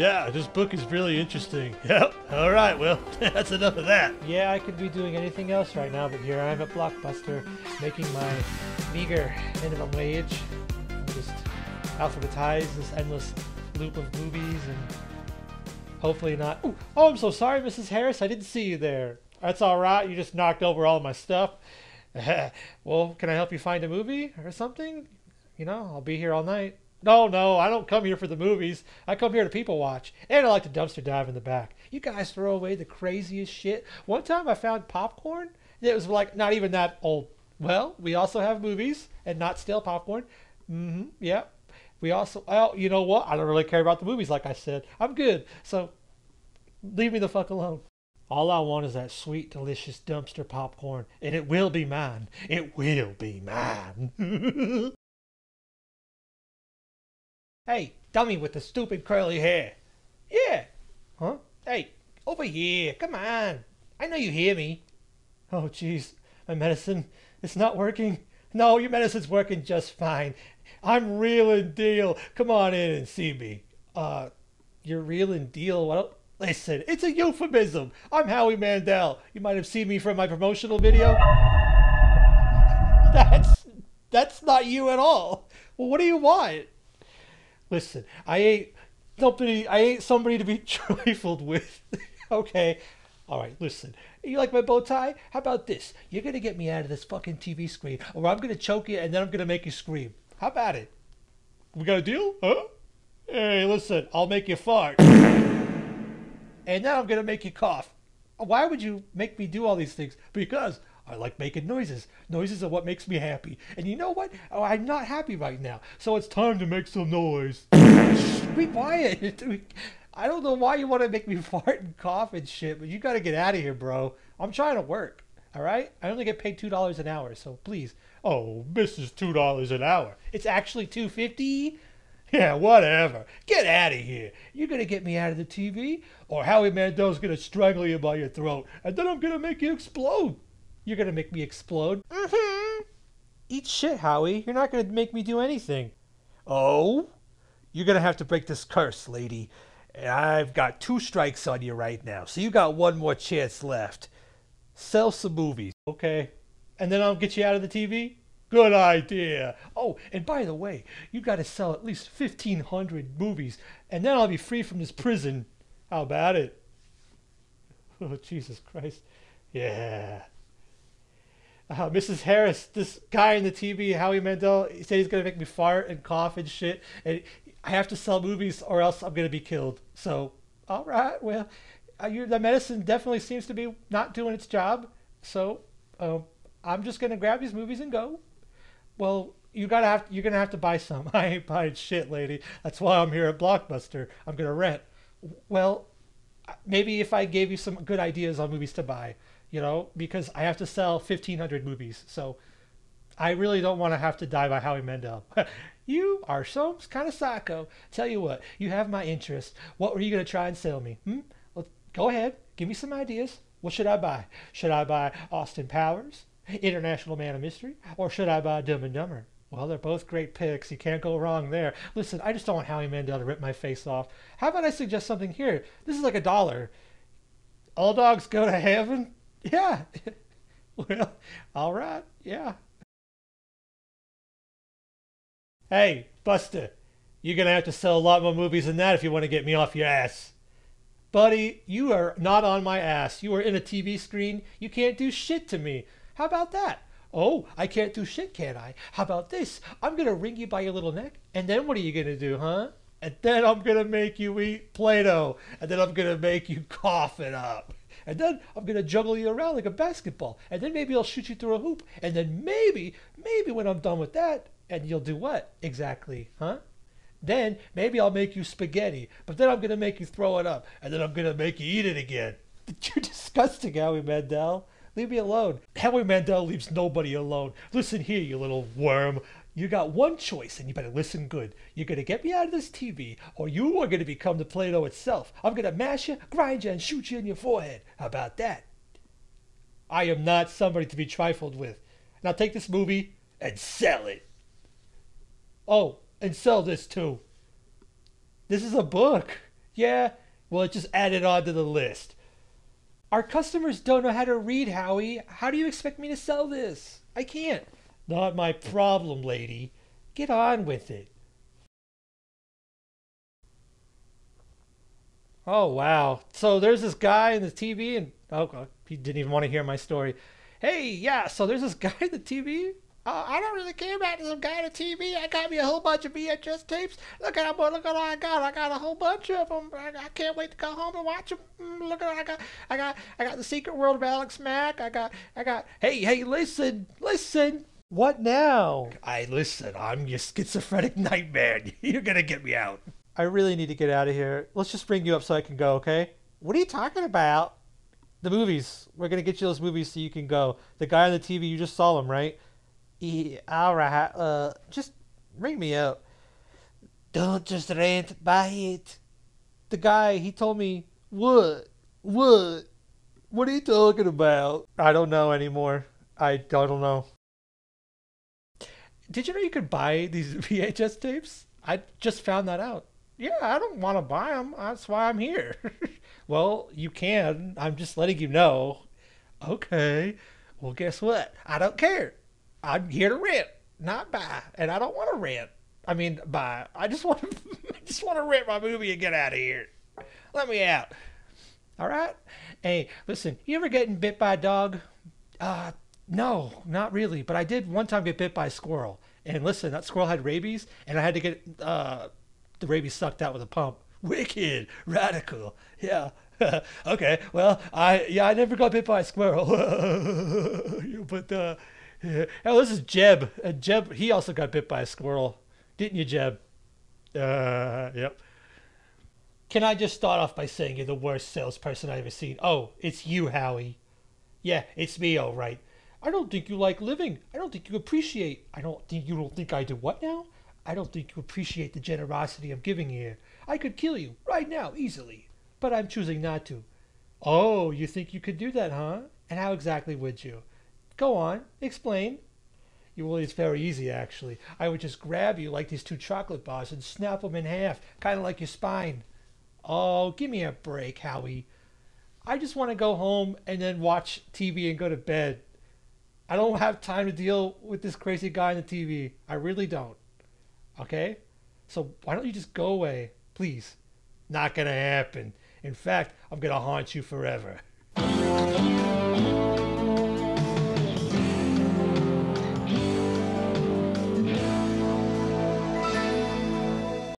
Yeah, this book is really interesting. Yep. All right, well, that's enough of that. Yeah, I could be doing anything else right now, but here I am at Blockbuster making my meager minimum wage. Just alphabetize this endless loop of movies and hopefully not. Ooh, oh, I'm so sorry, Mrs. Harris. I didn't see you there. That's all right. You just knocked over all my stuff. well, can I help you find a movie or something? You know, I'll be here all night. No, no, I don't come here for the movies. I come here to people watch. And I like to dumpster dive in the back. You guys throw away the craziest shit. One time I found popcorn. It was like not even that old. Well, we also have movies and not stale popcorn. Mm-hmm. Yeah. We also, well, you know what? I don't really care about the movies, like I said. I'm good. So leave me the fuck alone. All I want is that sweet, delicious dumpster popcorn, and it will be mine. It will be mine. hey, dummy with the stupid curly hair. Yeah. Huh? Hey, over here. Come on. I know you hear me. Oh, jeez. My medicine, it's not working. No, your medicine's working just fine. I'm real and deal. Come on in and see me. Uh, you're real and deal? What? Listen, it's a euphemism. I'm Howie Mandel. You might have seen me from my promotional video. That's that's not you at all. Well, what do you want? Listen, I ain't somebody. I ain't somebody to be trifled with. okay. All right, listen. You like my bow tie? How about this? You're gonna get me out of this fucking TV screen, or I'm gonna choke you and then I'm gonna make you scream. How about it? We got a deal? Huh? Hey, listen, I'll make you fart. And now I'm to make you cough. Why would you make me do all these things? Because I like making noises. Noises are what makes me happy. And you know what? Oh, I'm not happy right now. So it's time to make some noise. be quiet. I don't know why you want to make me fart and cough and shit, but you got to get out of here, bro. I'm trying to work. All right? I only get paid $2 an hour, so please. Oh, this is $2 an hour. It's actually 250 Yeah, whatever. Get out of here. You're going to get me out of the TV, or Howie Mandel's going to strangle you by your throat, and then I'm going to make you explode. You're going to make me explode? Mm-hmm. Eat shit, Howie. You're not going to make me do anything. Oh? You're going to have to break this curse, lady. I've got two strikes on you right now, so you got one more chance left. Sell some movies, okay? And then I'll get you out of the TV? Good idea. Oh, and by the way, you got to sell at least 1,500 movies, and then I'll be free from this prison. How about it? Oh, Jesus Christ. Yeah. Uh, Mrs. Harris, this guy in the TV, Howie Mandel, he said he's going to make me fart and cough and shit. And I have to sell movies or else I'm going to be killed. So, all right, well, uh, the medicine definitely seems to be not doing its job. So, um, I'm just going to grab these movies and go. Well, you gotta have you're gonna have to buy some. I ain't buying shit, lady. That's why I'm here at Blockbuster. I'm gonna rent. Well, maybe if I gave you some good ideas on movies to buy, you know, because I have to sell 1,500 movies, so I really don't want to have to die by Howie Mandel. you are so kind of psycho. Tell you what, you have my interest. What were you gonna try and sell me? Hmm? Well, go ahead, give me some ideas. What should I buy? Should I buy Austin Powers? International Man of Mystery, or should I buy Dumb and Dumber? Well, they're both great picks. You can't go wrong there. Listen, I just don't want Howie Mandel to rip my face off. How about I suggest something here? This is like a dollar. All dogs go to heaven? Yeah. well, all right. Yeah. Hey, Buster, you're going to have to sell a lot more movies than that if you want to get me off your ass. Buddy, you are not on my ass. You are in a TV screen. You can't do shit to me. How about that? Oh, I can't do shit, can I? How about this? I'm going to wring you by your little neck, and then what are you going to do, huh? And then I'm going to make you eat Play Doh, and then I'm going to make you cough it up. And then I'm going to juggle you around like a basketball, and then maybe I'll shoot you through a hoop, and then maybe, maybe when I'm done with that, and you'll do what exactly, huh? Then maybe I'll make you spaghetti, but then I'm going to make you throw it up, and then I'm going to make you eat it again. You're disgusting, Howie Mandel. Leave me alone. Howie Mandel leaves nobody alone. Listen here, you little worm. You got one choice, and you better listen good. You're going to get me out of this TV, or you are going to become the Play Doh itself. I'm going to mash you, grind you, and shoot you in your forehead. How about that? I am not somebody to be trifled with. Now take this movie and sell it. Oh, and sell this too. This is a book. Yeah, well, it just added on to the list. Our customers don't know how to read, Howie. How do you expect me to sell this? I can't. Not my problem, lady. Get on with it. Oh, wow. So there's this guy in the TV, and oh, God, he didn't even want to hear my story. Hey, yeah, so there's this guy in the TV. Uh, I don't really care about some guy on the TV. I got me a whole bunch of VHS tapes. Look at them, look at all I got. I got a whole bunch of them. I, I can't wait to go home and watch them. Mm, look at I got, I got, I got the Secret World of Alex Mack. I got, I got. Hey, hey, listen, listen. What now? I listen. I'm your schizophrenic nightmare. You're gonna get me out. I really need to get out of here. Let's just bring you up so I can go, okay? What are you talking about? The movies. We're gonna get you those movies so you can go. The guy on the TV, you just saw him, right? Yeah, all right. Uh, just ring me up. Don't just rant by it. The guy, he told me, what? What? What are you talking about? I don't know anymore. I don't know. Did you know you could buy these VHS tapes? I just found that out. Yeah, I don't want to buy them. That's why I'm here. well, you can. I'm just letting you know. Okay. Well, guess what? I don't care. I'm here to rent, not buy, and I don't want to rent. I mean, buy. I just want to, just want to rent my movie and get out of here. Let me out. All right. Hey, listen. You ever getting bit by a dog? Uh, no, not really. But I did one time get bit by a squirrel. And listen, that squirrel had rabies, and I had to get uh, the rabies sucked out with a pump. Wicked, radical. Yeah. okay. Well, I yeah, I never got bit by a squirrel. but uh. Oh, this is Jeb. Uh, Jeb, he also got bit by a squirrel, didn't you, Jeb? Uh, yep. Can I just start off by saying you're the worst salesperson I've ever seen? Oh, it's you, Howie. Yeah, it's me, all right. I don't think you like living. I don't think you appreciate. I don't think you don't think I do what now? I don't think you appreciate the generosity I'm giving here. I could kill you right now easily, but I'm choosing not to. Oh, you think you could do that, huh? And how exactly would you? Go on, explain. You well, it's very easy actually. I would just grab you like these two chocolate bars and snap them in half, kind of like your spine. Oh, give me a break, Howie. I just want to go home and then watch TV and go to bed. I don't have time to deal with this crazy guy on the TV. I really don't. Okay? So why don't you just go away, please? Not gonna happen. In fact, I'm gonna haunt you forever.